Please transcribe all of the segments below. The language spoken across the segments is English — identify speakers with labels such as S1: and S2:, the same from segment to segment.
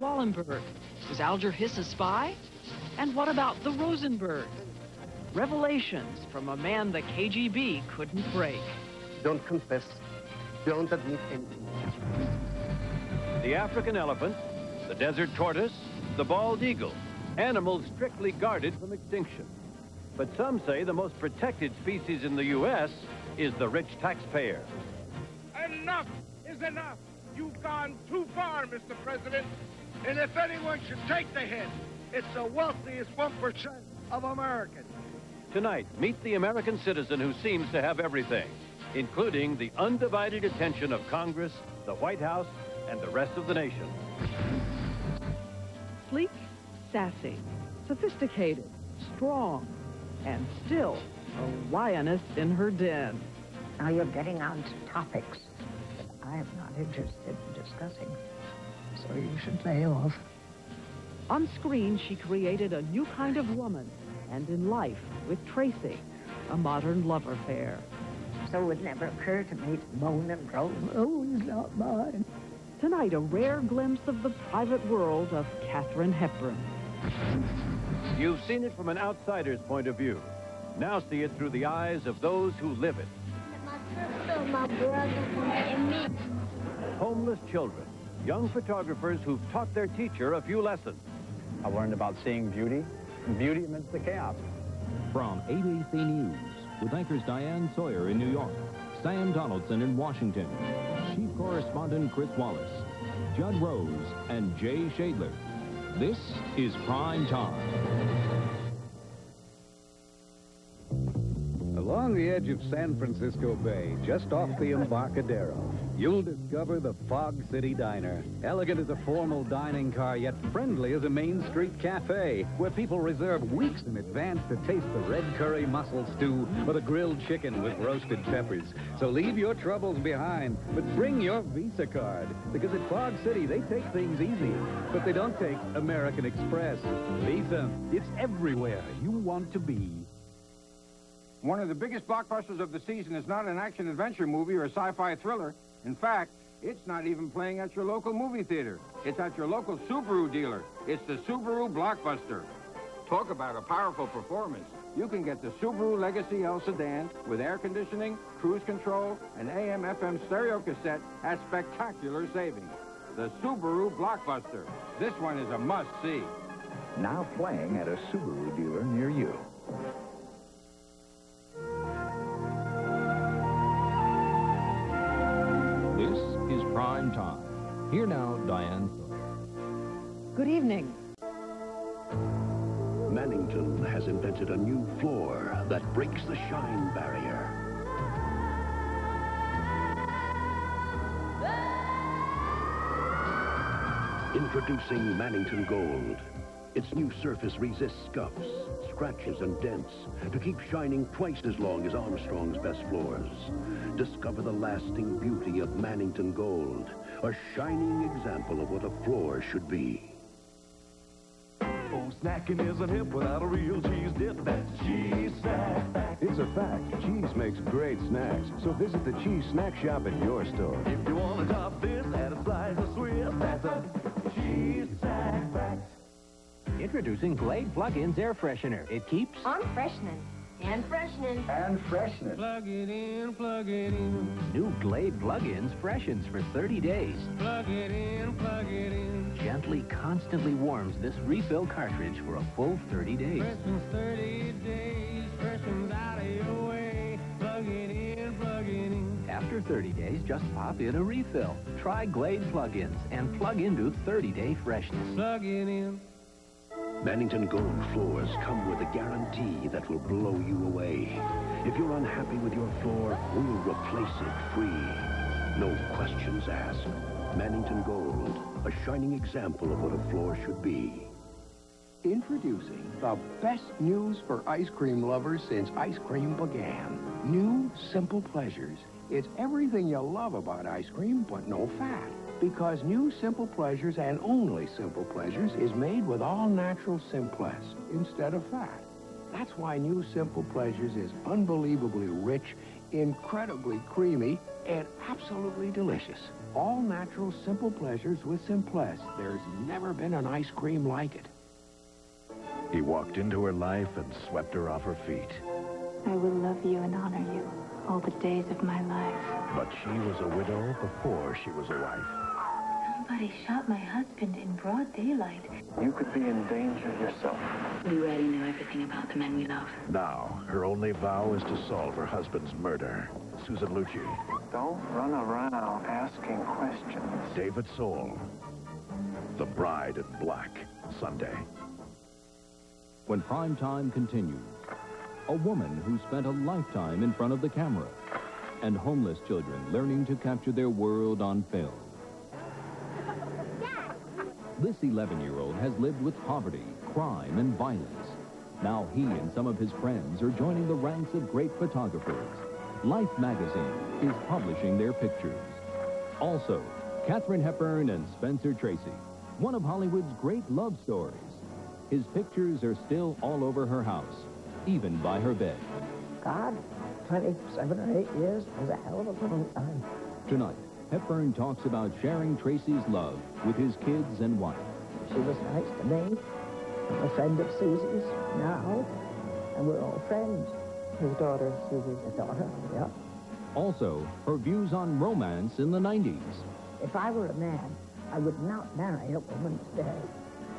S1: Wallenberg? Was Alger Hiss a spy? And what about the Rosenberg? Revelations from a man the KGB couldn't break.
S2: Don't confess. Don't admit anything.
S3: The African elephant, the desert tortoise, the bald eagle, animals strictly guarded from extinction. But some say the most protected species in the U.S. is the rich taxpayer.
S4: Enough is enough. You've gone too far, Mr. President. And if anyone should take the hit, it's the wealthiest 1% of Americans.
S3: Tonight, meet the American citizen who seems to have everything, including the undivided attention of Congress, the White House, and the rest of the nation.
S1: Sleek, sassy, sophisticated, strong, and still a lioness in her den.
S5: Now you're getting on to topics that I am not interested in discussing, so you should lay off.
S1: On screen, she created a new kind of woman, and in life, with Tracy, a modern love affair.
S5: So it would never occur to me to moan and groan, oh, he's not mine.
S1: Tonight, a rare glimpse of the private world of Katharine Hepburn.
S3: You've seen it from an outsider's point of view. Now see it through the eyes of those who live it.
S6: My sister, my brother, and me.
S3: Homeless children, young photographers who've taught their teacher a few lessons.
S7: I learned about seeing beauty, beauty amidst the chaos.
S8: From ABC News, with anchors Diane Sawyer in New York, Sam Donaldson in Washington, Chief Correspondent Chris Wallace, Judd Rose, and Jay Schadler. This is Prime Time.
S9: Along the edge of San Francisco Bay, just off the Embarcadero, you'll discover the Fog City Diner. Elegant as a formal dining car, yet friendly as a Main Street cafe, where people reserve weeks in advance to taste the red curry mussel stew or the grilled chicken with roasted peppers. So leave your troubles behind, but bring your Visa card, because at Fog City, they take things easy, but they don't take American Express. Visa, it's everywhere you want to be.
S10: One of the biggest blockbusters of the season is not an action-adventure movie or a sci-fi thriller. In fact, it's not even playing at your local movie theater. It's at your local Subaru dealer. It's the Subaru Blockbuster. Talk about a powerful performance. You can get the Subaru Legacy L Sedan with air conditioning, cruise control, and AM-FM stereo cassette at spectacular savings. The Subaru Blockbuster. This one is a must-see.
S11: Now playing at a Subaru dealer near you.
S8: Prime Time. Here now, Diane
S1: Good evening.
S12: Mannington has invented a new floor that breaks the shine barrier. Introducing Mannington Gold. Its new surface resists scuffs, scratches, and dents to keep shining twice as long as Armstrong's best floors. Discover the lasting beauty of Mannington Gold, a shining example of what a floor should be.
S13: Oh, snacking isn't hip without a real cheese dip. That's cheese snack.
S14: It's a fact. Cheese makes great snacks. So visit the cheese snack shop at your store.
S13: If you want to top this, add a slice of
S15: Introducing Glade Plug-ins Air Freshener. It keeps
S16: on freshening. And freshening.
S15: And freshening.
S17: Plug it in, plug it in.
S15: New Glade Plug-ins freshens for 30 days.
S17: Plug it in, plug it in.
S15: Gently, constantly warms this refill cartridge for a full 30 days.
S17: Freshens 30 days, freshens out of your way. Plug it in, plug it in.
S15: After 30 days, just pop in a refill. Try Glade Plug-ins and plug into 30-day freshness.
S17: Plug it in.
S12: Mannington Gold floors come with a guarantee that will blow you away. If you're unhappy with your floor, we'll replace it free. No questions asked. Mannington Gold, a shining example of what a floor should be.
S18: Introducing the best news for ice cream lovers since ice cream began. New Simple Pleasures. It's everything you love about ice cream, but no fat. Because new Simple Pleasures and only Simple Pleasures is made with all natural Simplesse instead of fat. That's why new Simple Pleasures is unbelievably rich incredibly creamy, and absolutely delicious. All natural, simple pleasures with Simplesse. There's never been an ice cream like it.
S12: He walked into her life and swept her off her feet.
S19: I will love you and honor you all the days of my life.
S12: But she was a widow before she was a wife.
S19: Somebody shot my husband in broad daylight.
S11: You could be in danger yourself.
S19: We already knew everything about the men we love.
S12: Now, her only vow is to solve her husband's murder. Susan Lucci.
S11: Don't run around asking questions.
S12: David Soul. The Bride in Black. Sunday.
S8: When prime time continues, a woman who spent a lifetime in front of the camera, and homeless children learning to capture their world on film. This 11-year-old has lived with poverty, crime, and violence. Now he and some of his friends are joining the ranks of great photographers. Life magazine is publishing their pictures. Also, Katharine Hepburn and Spencer Tracy, one of Hollywood's great love stories. His pictures are still all over her house, even by her bed.
S5: God, 27 or 8 years was a hell of a long time.
S8: Tonight, Hepburn talks about sharing Tracy's love with his kids and wife.
S5: She was nice to me. I'm a friend of Susie's now, and we're all friends. His daughter, Susie's His daughter, yeah.
S8: Also, her views on romance in the 90s.
S5: If I were a man, I would not marry a woman today.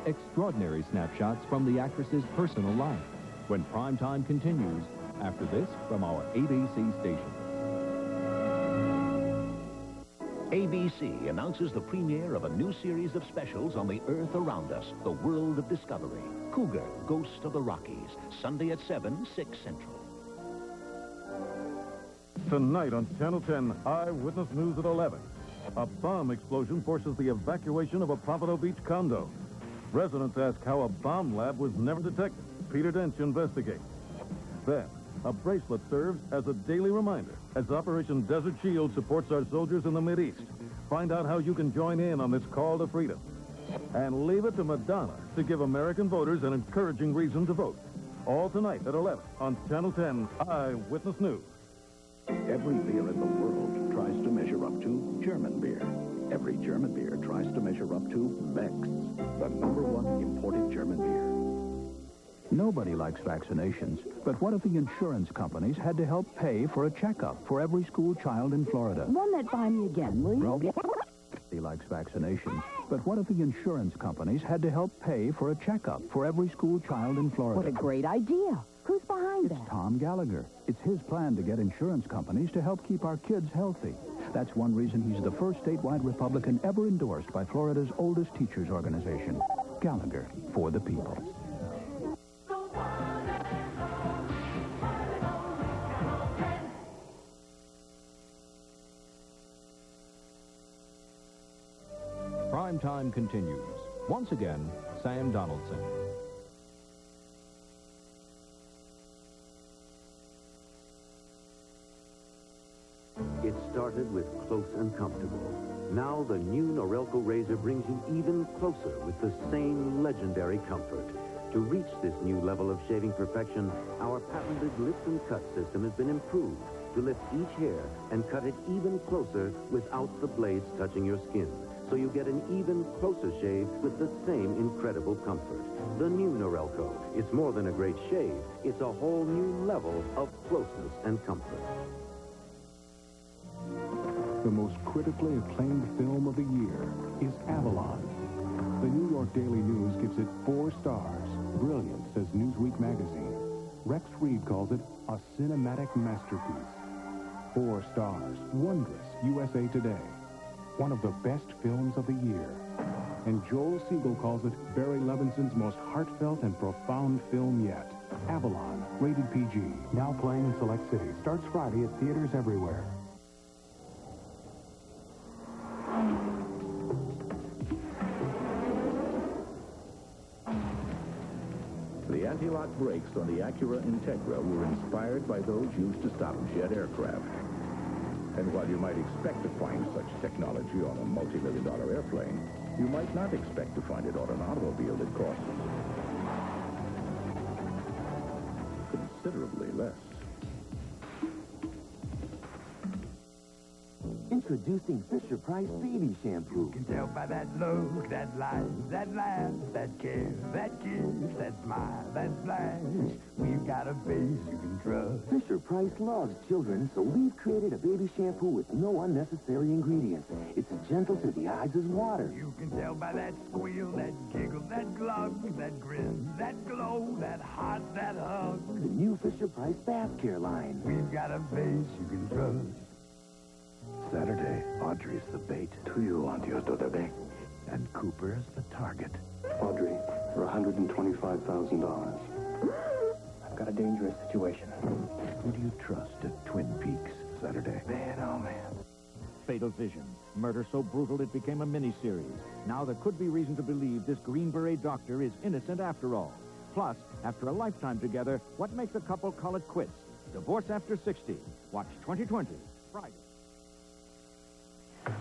S8: Extraordinary snapshots from the actress's personal life. When prime time continues, after this from our ABC station.
S20: ABC announces the premiere of a new series of specials on the Earth around us, the world of discovery. Cougar, Ghost of the Rockies, Sunday at 7, 6 Central.
S21: Tonight on Channel 10, Eyewitness News at 11. A bomb explosion forces the evacuation of a Pompano Beach condo. Residents ask how a bomb lab was never detected. Peter Dench investigates. Then, a bracelet serves as a daily reminder as Operation Desert Shield supports our soldiers in the Mideast. Find out how you can join in on this call to freedom. And leave it to Madonna to give American voters an encouraging reason to vote. All tonight at 11 on Channel 10 Eyewitness News.
S11: Every beer in the world tries to measure up to German beer. Every German beer tries to measure up to Beck's, the number one imported German beer.
S9: Nobody likes vaccinations, but what if the insurance companies had to help pay for a checkup for every school child in Florida?
S22: Run that by me again, will you?
S9: Nobody likes vaccinations, but what if the insurance companies had to help pay for a checkup for every school child in Florida?
S22: What a great idea. Who's behind
S9: It's
S22: that?
S9: Tom Gallagher. It's his plan to get insurance companies to help keep our kids healthy. That's one reason he's the first statewide Republican ever endorsed by Florida's oldest teachers organization. Gallagher, for the people.
S8: Time continues. Once again, Sam Donaldson.
S23: It started with close and comfortable. Now the new Norelco razor brings you even closer with the same legendary comfort. To reach this new level of shaving perfection, our patented lift and cut system has been improved to lift each hair and cut it even closer without the blades touching your skin. So you get an even closer shave with the same incredible comfort. The new Norelco. It's more than a great shave. It's a whole new level of closeness and comfort.
S24: The most critically acclaimed film of the year is Avalon. The New York Daily News gives it four stars. Brilliant, says Newsweek magazine. Rex Reed calls it a cinematic masterpiece. Four stars. Wondrous, USA Today. One of the best films of the year. And Joel Siegel calls it Barry Levinson's most heartfelt and profound film yet. Avalon, rated PG. Now playing in select cities. Starts Friday at theaters everywhere.
S11: The anti-lock brakes on the Acura Integra were inspired by those used to stop jet aircraft. And while you might expect to find such technology on a multi-million dollar airplane, you might not expect to find it on an automobile that costs
S12: Introducing Fisher Price Baby Shampoo.
S24: You can tell by that look, that light, that laugh, that care, that kiss, that smile, that splash. We've got a face you can trust.
S12: Fisher Price loves children, so we've created a baby shampoo with no unnecessary ingredients. It's as gentle to the eyes as water.
S24: You can tell by that squeal, that giggle, that glug, that grin, that glow, that hot, that hug.
S12: The new Fisher Price Bath Care line.
S24: We've got a face you can trust.
S20: Saturday, Audrey's the bait.
S12: Do you want your bag?
S20: And Cooper's the target.
S12: Audrey, for $125,000. I've got a dangerous situation.
S20: Who do you trust at Twin Peaks Saturday?
S12: Man, oh man.
S15: Fatal Vision. Murder so brutal it became a miniseries. Now there could be reason to believe this Green Beret doctor is innocent after all. Plus, after a lifetime together, what makes a couple call it quits? Divorce after 60. Watch 2020, Friday.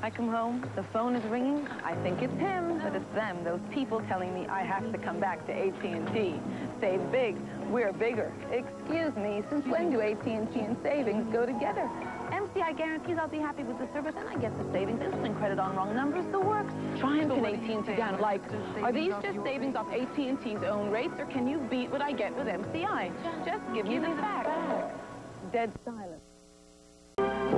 S25: I come home, the phone is ringing. I think it's him, but it's them, those people telling me I have to come back to AT&T. Save big, we're bigger. Excuse me, since when do AT&T and savings go together? MCI guarantees I'll be happy with the service and I get the savings. Instant credit on wrong numbers, the works. Try and pin AT&T down. Like, are these just savings off AT&T's own rates or can you beat what I get with MCI? Just give me the facts. Dead silence.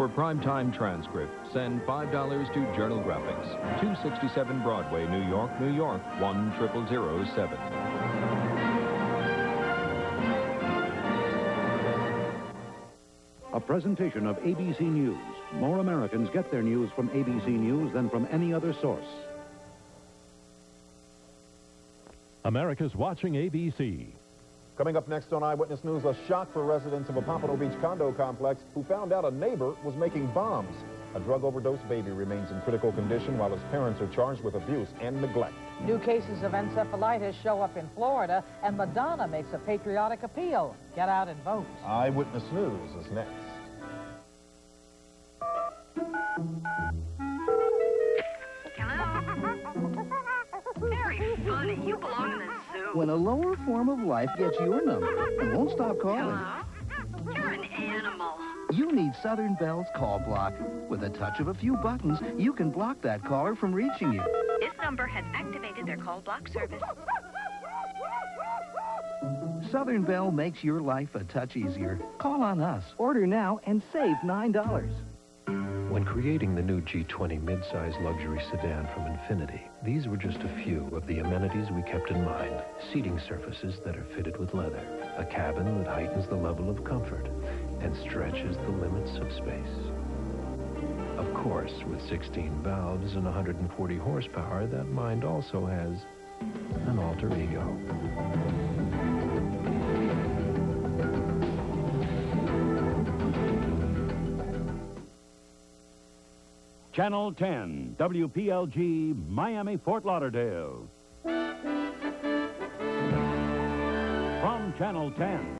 S8: For primetime transcript, send $5 to Journal Graphics, 267 Broadway, New York, New York, 10007.
S19: A presentation of ABC News. More Americans get their news from ABC News than from any other source.
S8: America's watching ABC.
S26: Coming up next on Eyewitness News, a shock for residents of a Pompano Beach condo complex who found out a neighbor was making bombs. A drug overdose baby remains in critical condition while his parents are charged with abuse and neglect.
S27: New cases of encephalitis show up in Florida, and Madonna makes a patriotic appeal. Get out and vote.
S26: Eyewitness News is next.
S28: When a lower form of life gets your number and won't stop calling,
S29: Hello? You're an animal.
S28: you need Southern Bell's Call Block. With a touch of a few buttons, you can block that caller from reaching you.
S29: This number has activated their call block service.
S28: Southern Bell makes your life a touch easier. Call on us. Order now and save $9.
S30: When creating the new G20 midsize luxury sedan from Infiniti, these were just a few of the amenities we kept in mind. Seating surfaces that are fitted with leather, a cabin that heightens the level of comfort and stretches the limits of space. Of course, with 16 valves and 140 horsepower, that mind also has an alter ego.
S19: Channel 10, WPLG, Miami, Fort Lauderdale. From Channel 10.